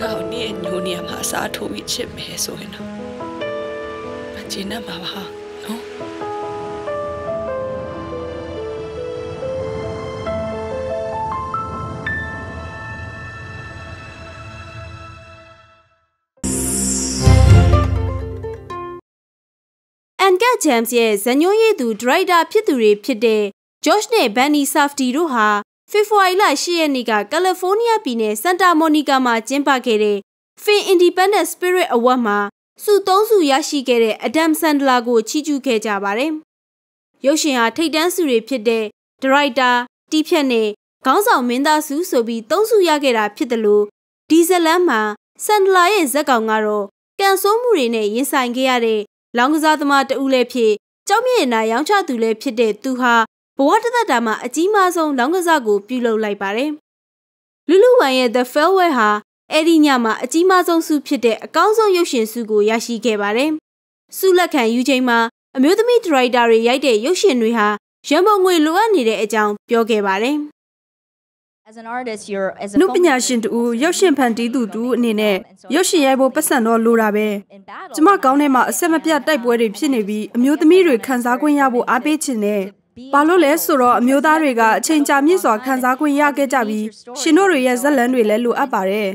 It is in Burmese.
ငါ့ကိုနေ့ညိုနေရမှာအစားထိုးပြီးချစ်မယ်ဆိုရင်တော့မကျင်းနဲ့မှာပါနော်အန်ကတ်ဂျမ်စ်ရဲ့ဇညွန်ရည်သူဒရိုက်တာဖြစ်သူတွေဖြစ်တဲ့ Josh နဲ့ Benny Safdie တို့ဟာ ဖေဖော်ဝါရီလ10ရက်နေ့ကကယ်လီဖိုးနီးယားပြည်နယ်စန်တာမိုနီကာမှာကျင်းပခဲ့တဲ့ Fin Independent Spirit Award မှာစုသုံးစုရရှိခဲ့တဲ့ Adam Sandler ကိုချီးကျူးခဲ့ကြပါတယ်။ရုပ်ရှင်ဟာထိတ်တန်းစုတွေဖြစ်တဲ့ဒရိုက်တာတီးဖြတ်နဲ့ခေါင်းဆောင်မင်းသားစုဆိုပြီးသုံးစုရခဲ့တာဖြစ်တယ်လို့ဒီဇလန်မှာဆန်ဒလာရဲ့ဇက်ကောင်ကတော့ကန်ဆိုးမှုတွေနဲ့ရင်ဆိုင်ခဲ့ရတဲ့လောင်ကစားသမားတဦးလည်းဖြစ်ကြောက်မြေနာရောင်းချသူလည်းဖြစ်တဲ့သူဟာ ဘဝတသက်တာမှာအကြီးမားဆုံးလောင်ကစားကိုပြုလုပ်လိုက်ပါတယ်။လူလူဝိုင်ရဲ့ The Farewell ဟာအဲ့ဒီညမှာအကြီးမားဆုံးဆုဖြစ်တဲ့အကောင်းဆုံးရုပ်ရှင်ဆုကိုရရှိခဲ့ပါတယ်။ဆုလက်ခံယူချိန်မှာအမျိုးသမီးဒရိုက်တာတွေရိုက်တဲ့ရုပ်ရှင်တွေဟာရန်ပုံငွေလိုအပ်နေတဲ့အကြောင်းပြောခဲ့ပါတယ်။ As an artist you're as a နုပညာရှင်တူရုပ်ရှင်ဖန်တီးသူတူအနေနဲ့ရုပ်ရှင်ရိုက်ဖို့ပတ်စံတော့လိုတာပဲကျမကောင်းထဲမှာအဆက်မပြတ်တိုက်ပွဲတွေဖြစ်နေပြီးအမျိုးသမီးတွေခံစား권ရဖို့အားပေးချင်တယ် ဘာလို့လဲဆိုတော့အမျိုးသားတွေကအချိန်ကြာမြင့်စွာခံစား권ရခဲ့ကြပြီးရှင်တို့တွေရဲ့ဇက်လန်းတွေလည်းလိုအပ်ပါတယ်